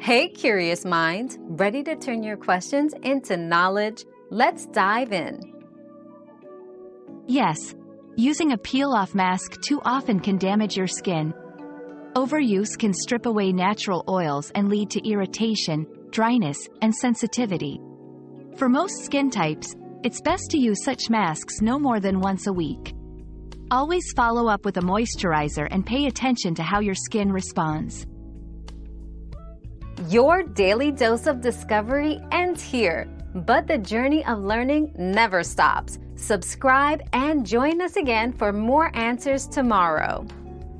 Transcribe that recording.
Hey, curious minds, ready to turn your questions into knowledge? Let's dive in. Yes, using a peel-off mask too often can damage your skin. Overuse can strip away natural oils and lead to irritation, dryness, and sensitivity. For most skin types, it's best to use such masks no more than once a week. Always follow up with a moisturizer and pay attention to how your skin responds. Your daily dose of discovery ends here, but the journey of learning never stops. Subscribe and join us again for more answers tomorrow.